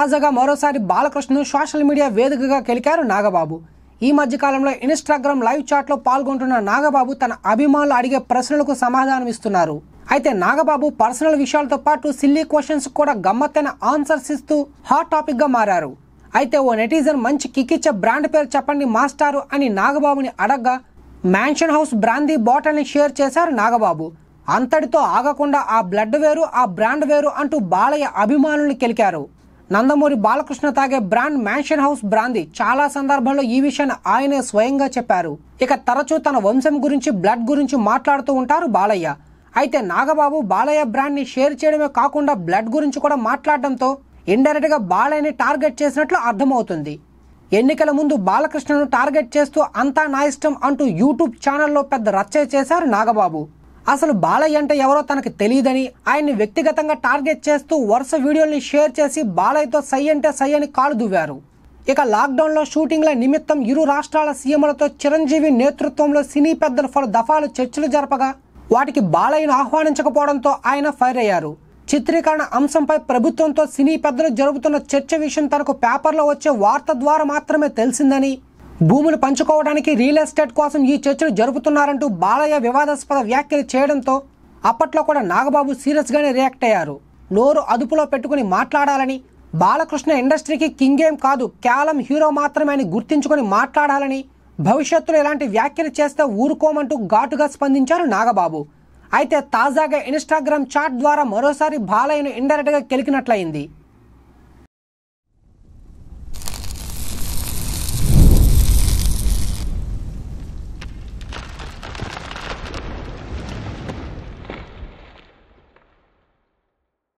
తాజాగా మరోసారి బాలకృష్ణను social media వేదికగా కెలికారు నాగబాబు. ఈ మధ్యకాలంలో ఇన్స్టాగ్రామ్ లైవ్ చాట్లో పాల్గొంటున్న నాగబాబు తన అభిమానులు అడిగే ప్రశ్నలకు సమాధానం ఇస్తున్నారు. అయితే నాగబాబు పర్సనల్ విషయాలతో పాటు సిల్లీ క్వశ్చన్స్ కూడా గమ్మత్తైన ఆన్సర్స్ ఇస్తూ హాట్ టాపిక్గా మారారు. అయితే ఓ నెటిజన్ మంచి కిక్కిచ్చే బ్రాండ్ పేరు చెప్పండి మాస్టారు అని నాగబాబుని అడగ్గా మ్యాన్షన్ హౌస్ బ్రాందీ బాటిల్ని షేర్ చేశారు నాగబాబు. అంతటితో ఆగకుండా ఆ బ్లడ్ వేరు ఆ బ్రాండ్ వేరు అంటూ బాలయ్య అభిమానుల్ని కెలికారు. నందమూరి బాలకృష్ణ తాగే బ్రాండ్ మ్యాన్షన్ హౌస్ బ్రాంది చాలా సందర్భాల్లో ఈ విషయాన్ని ఆయనే స్వయంగా చెప్పారు. ఇక తరచూ తన వంశం గురించి బ్లడ్ గురించి మాట్లాడుతూ ఉంటారు బాలయ్య. అయితే నాగబాబు బాలయ్య బ్రాండ్ని షేర్ చేయడమే కాకుండా బ్లడ్ గురించి కూడా మాట్లాడడంతో ఇండైరెక్ట్గా బాలయ్యని టార్గెట్ చేసినట్లు అర్థమవుతుంది. ఎన్నికల ముందు బాలకృష్ణను టార్గెట్ చేస్తూ అంతా నా ఇష్టం అంటూ యూట్యూబ్ ఛానల్లో పెద్ద రచ్చ చేశారు నాగబాబు. అసలు బాలయ్య అంటే ఎవరో తనకు తెలియదని ఆయన్ని వ్యక్తిగతంగా టార్గెట్ చేస్తూ వరుస వీడియోల్ని షేర్ చేసి బాలయ్యతో సై అంటే సై అని కాలు దువ్వారు. ఇక లాక్డౌన్లో షూటింగ్ల నిమిత్తం ఇరు రాష్ట్రాల సీఎంలతో చిరంజీవి నేతృత్వంలో సినీ పెద్దలు పలు దఫాలు చర్చలు జరపగా వాటికి బాలయ్యను ఆహ్వానించకపోవడంతో ఆయన ఫైర్ అయ్యారు. చిత్రీకరణ అంశంపై ప్రభుత్వంతో సినీ పెద్దలు జరుపుతున్న చర్చ విషయం తనకు పేపర్లో వచ్చే వార్త ద్వారా మాత్రమే తెలిసిందని భూములు పంచుకోవడానికి రియల్ ఎస్టేట్ కోసం ఈ చర్చలు జరుపుతున్నారంటూ బాలయ్య వివాదాస్పద వ్యాఖ్యలు చేయడంతో అప్పట్లో కూడా నాగబాబు సీరియస్గానే రియాక్ట్ అయ్యారు. నోరు అదుపులో పెట్టుకుని మాట్లాడాలని బాలకృష్ణ ఇండస్ట్రీకి కింగ్ ఏం కాదు కేవలం హీరో మాత్రమే అని గుర్తించుకుని మాట్లాడాలని భవిష్యత్తులో ఇలాంటి వ్యాఖ్యలు చేస్తే ఊరుకోమంటూ ఘాటుగా స్పందించారు నాగబాబు. అయితే తాజాగా ఇన్స్టాగ్రామ్ చాట్ ద్వారా మరోసారి బాలయ్యను ఇండైరెక్ట్గా కెలికినట్లయింది.